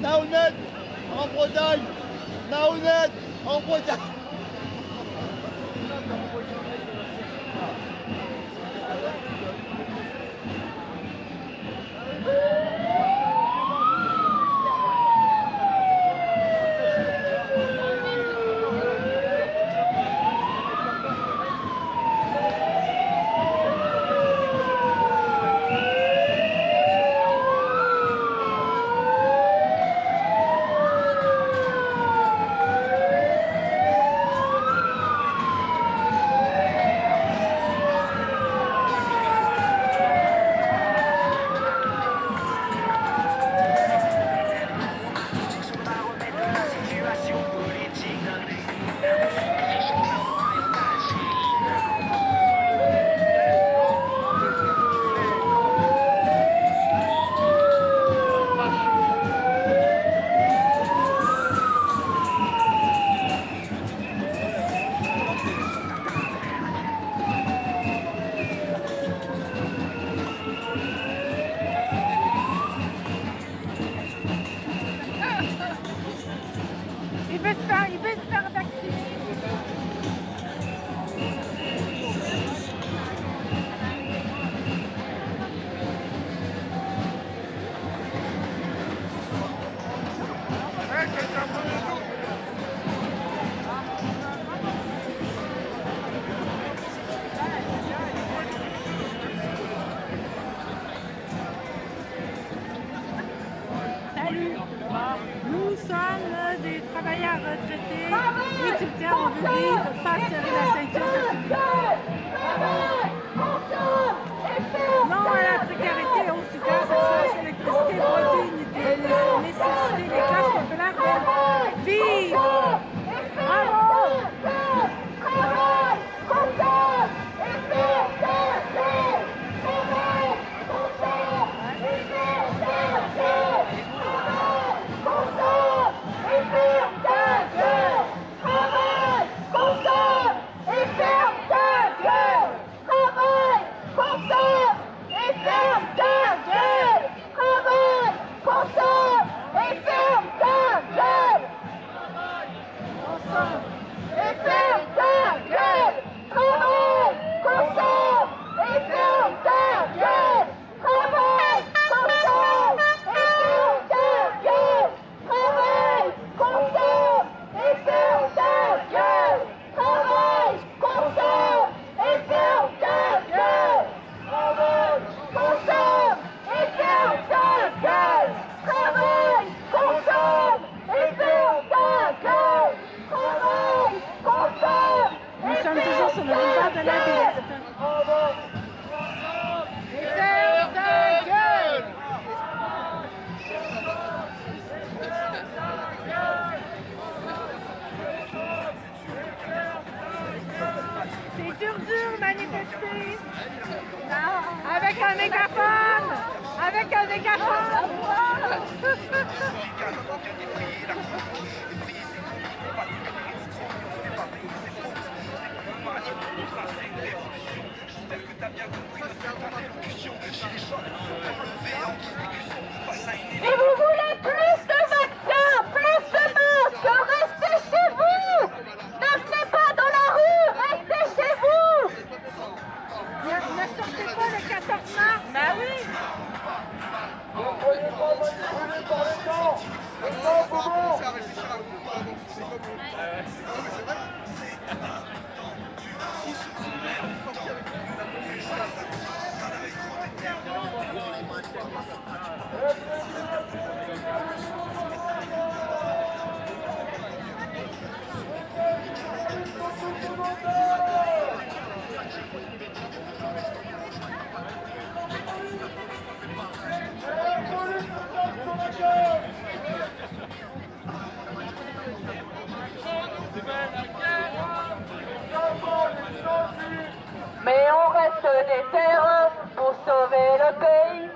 Naounet en Bretagne. Naounet en Bretagne. La guerre et sa police aussi.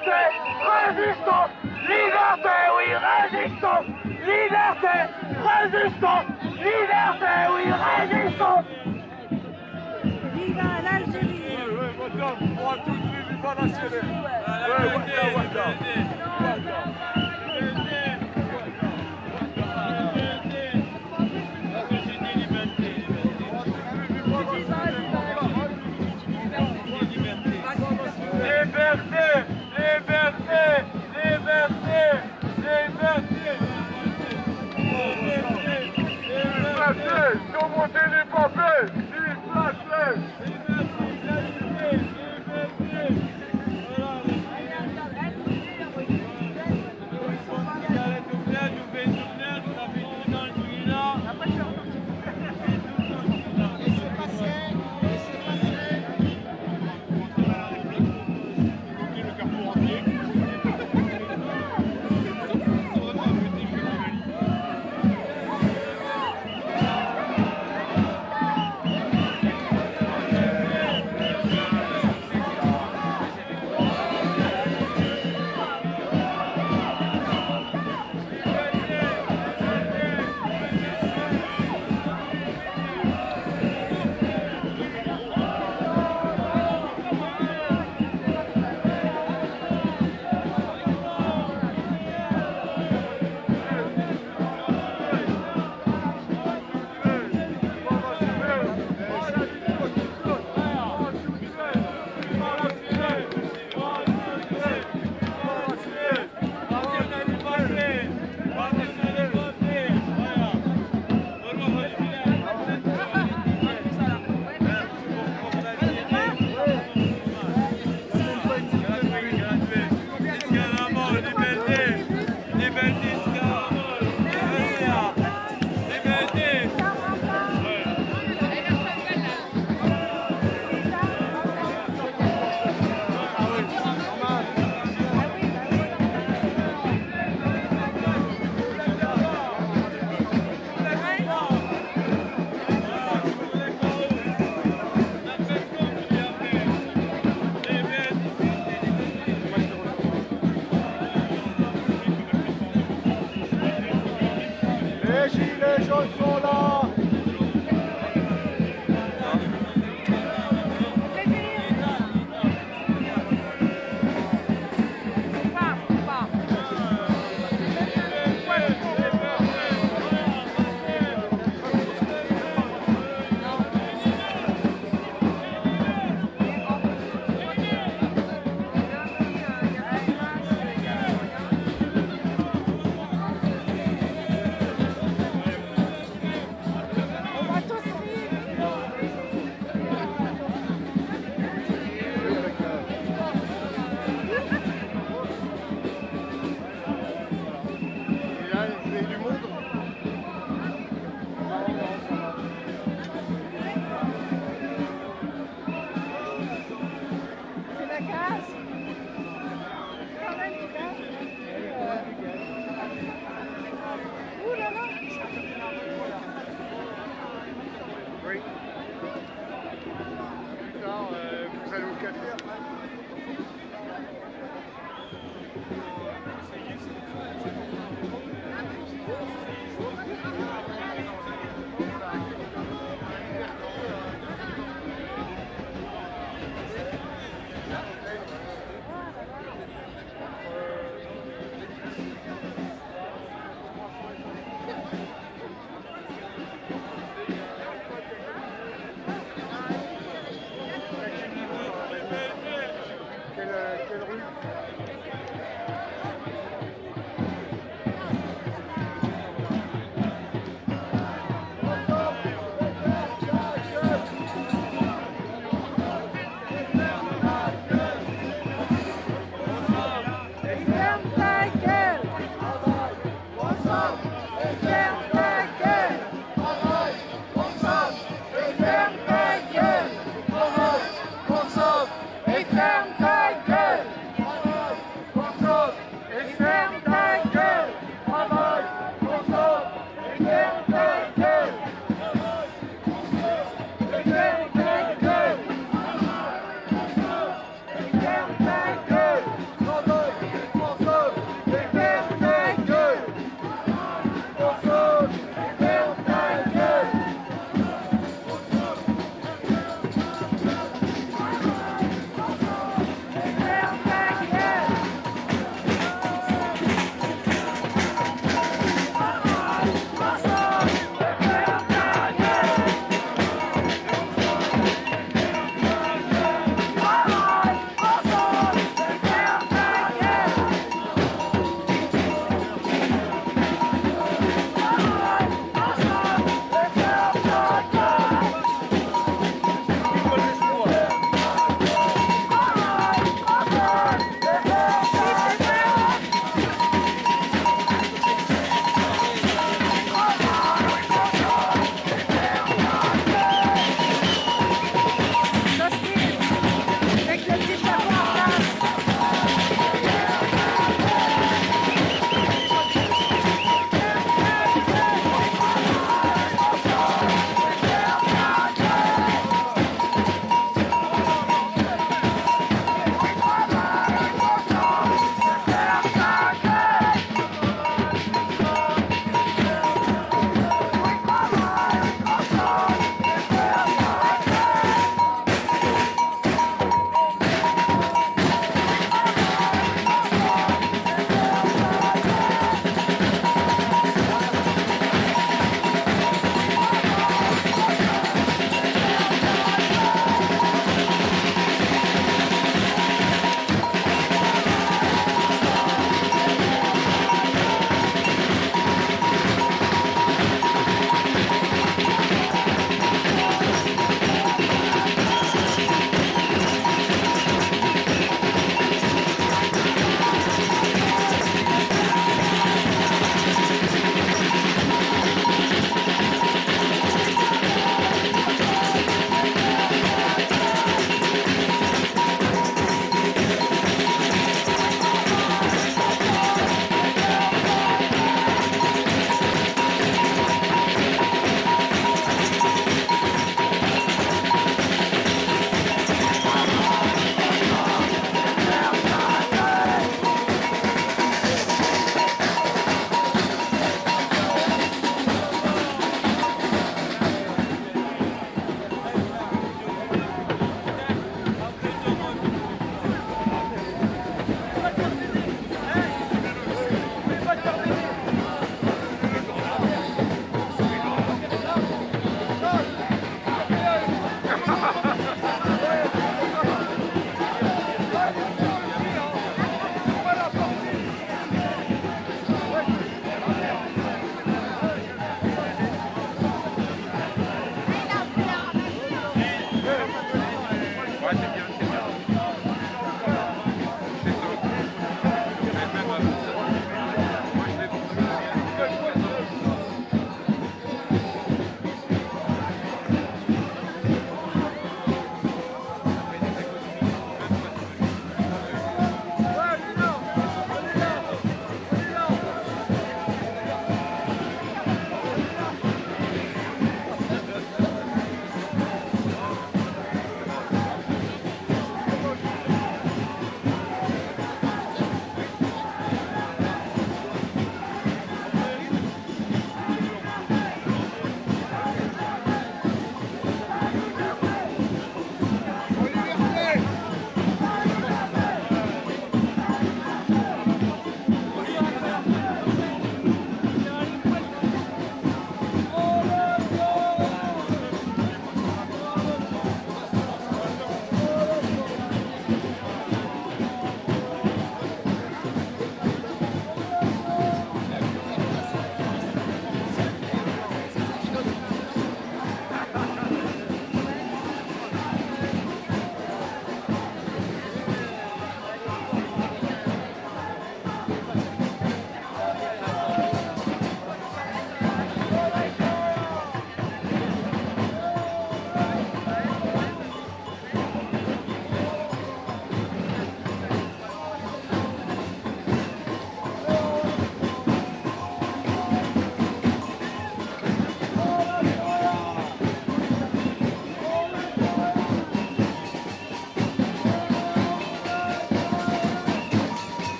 Liberté Résistance Liberté, oui, résistance Liberté Résistance Liberté, oui, résistance. Viva l'Algérie. Liberté Surmonter les papiers